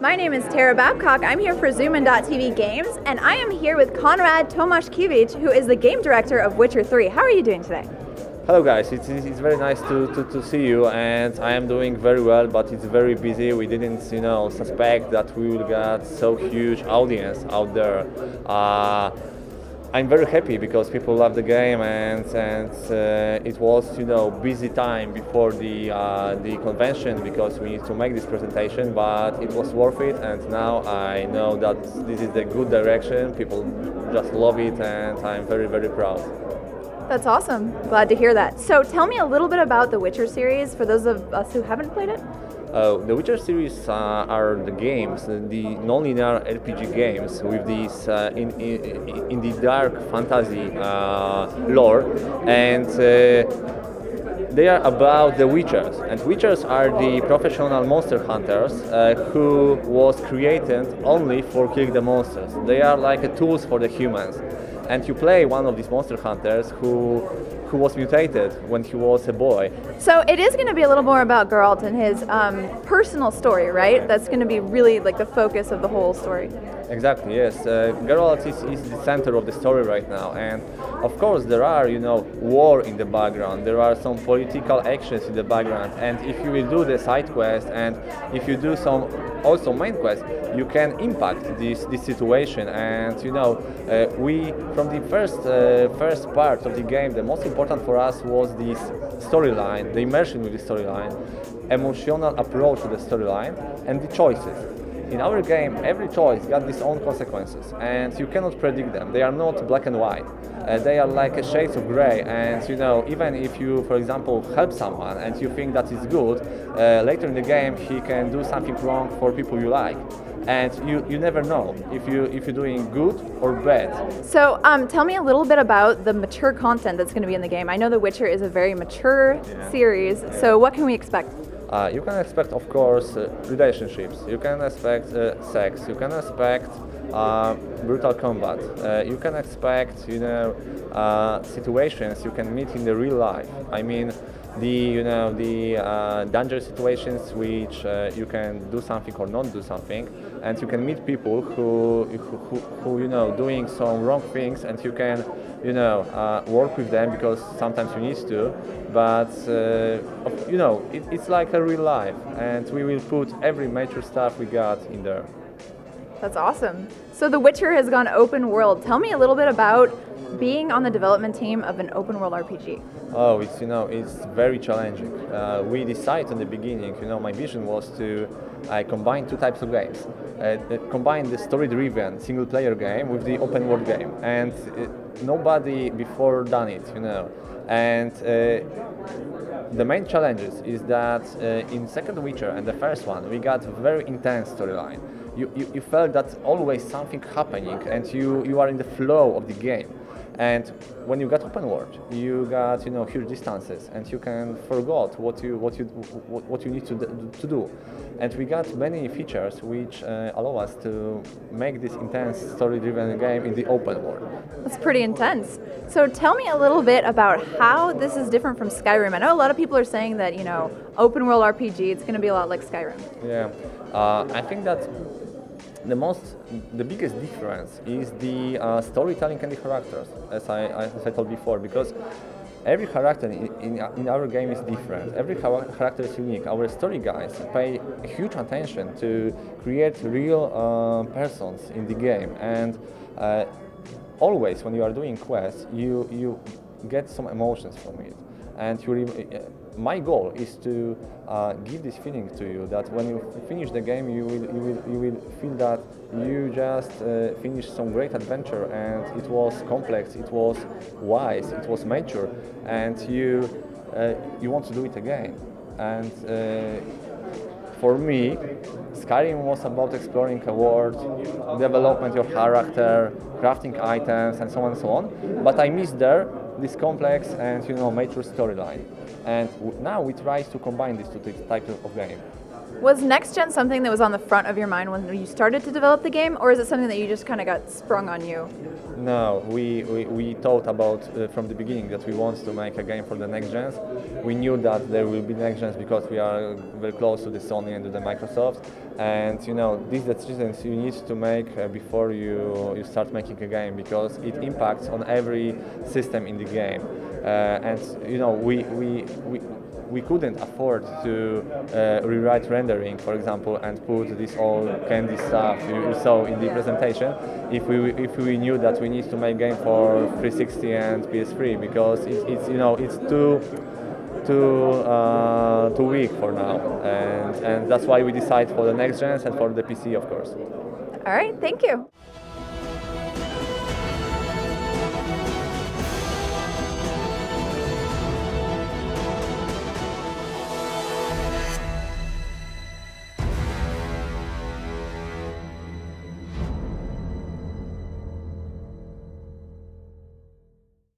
My name is Tara Babcock. I'm here for Zoomin.tv Games, and I am here with Konrad Tomaszkiewicz, who is the game director of Witcher 3. How are you doing today? Hello guys, it's, it's very nice to, to, to see you and I am doing very well but it's very busy. We didn't you know suspect that we will get so huge audience out there. Uh, I'm very happy because people love the game and and uh, it was you know busy time before the uh, the convention because we need to make this presentation but it was worth it and now I know that this is the good direction people just love it and I'm very very proud. That's awesome. Glad to hear that. So tell me a little bit about the Witcher series for those of us who haven't played it. Uh, the Witcher series uh, are the games, the non-linear RPG games with this uh, in, in, in, the dark fantasy uh, lore, and uh, they are about the Witchers. And Witchers are the professional monster hunters uh, who was created only for killing the monsters. They are like tools for the humans. And you play one of these monster hunters who who was mutated when he was a boy. So it is going to be a little more about Geralt and his um, personal story, right? That's going to be really like the focus of the whole story. Exactly, yes. Uh, Geralt is, is the center of the story right now, and of course there are, you know, war in the background. There are some political actions in the background, and if you will do the side quest and if you do some also main quest, you can impact this this situation. And you know, uh, we from the first uh, first part of the game, the most important for us was this storyline, the immersion with the storyline, emotional approach to the storyline, and the choices in our game, every choice got its own consequences, and you cannot predict them. They are not black and white. Uh, they are like shades of gray, and you know, even if you, for example, help someone and you think that is good, uh, later in the game he can do something wrong for people you like and you, you never know if you if you're doing good or bad. So um, tell me a little bit about the mature content that's going to be in the game. I know The Witcher is a very mature yeah. series, yeah. so what can we expect? Uh, you can expect, of course, uh, relationships. You can expect uh, sex. You can expect uh, brutal combat. Uh, you can expect, you know, uh, situations you can meet in the real life. I mean, the you know the uh, dangerous situations which uh, you can do something or not do something. And you can meet people who who, who you know doing some wrong things and you can you know uh, work with them because sometimes you need to. But uh, you know it, it's like a real life and we will put every major stuff we got in there that's awesome so the witcher has gone open world tell me a little bit about being on the development team of an open world RPG? Oh, it's you know it's very challenging. Uh, we decided in the beginning, you know, my vision was to uh, combine two types of games, uh, combine the story-driven single-player game with the open world game, and uh, nobody before done it, you know, and. Uh, the main challenges is that uh, in second Witcher and the first one we got very intense storyline. You, you, you felt that always something happening and you, you are in the flow of the game. And when you got open world, you got you know huge distances, and you can forget what you what you what you need to to do. And we got many features which uh, allow us to make this intense story-driven game in the open world. That's pretty intense. So tell me a little bit about how this is different from Skyrim. I know a lot of people are saying that you know open world RPG, it's going to be a lot like Skyrim. Yeah, uh, I think that the most, the biggest difference is the uh, storytelling and the characters, as I, as I told before, because every character in, in, in, our game is different. Every character is unique. Our story guys pay huge attention to create real uh, persons in the game, and uh, always when you are doing quests, you you get some emotions from it, and you my goal is to uh, give this feeling to you that when you finish the game, you will, you will, you will feel that you just uh, finished some great adventure and it was complex, it was wise, it was mature, and you, uh, you want to do it again. And uh, for me, Skyrim was about exploring a world, development your character, crafting items, and so on and so on. But I missed there this complex and you know mature storyline. And now we try to combine these two types of game. Was next gen something that was on the front of your mind when you started to develop the game, or is it something that you just kind of got sprung on you? No, we, we, we thought about uh, from the beginning that we want to make a game for the next gens. We knew that there will be next gens because we are very close to the Sony and to the Microsoft. And you know, these decisions you need to make uh, before you, you start making a game because it impacts on every system in the game. Uh, and you know, we, we, we we couldn't afford to uh, rewrite rendering, for example, and put this all candy stuff you saw in the presentation if we if we knew that we need to make game for 360 and PS3 because it's, it's you know it's too too uh, too weak for now, and and that's why we decide for the next gens and for the PC, of course. All right, thank you.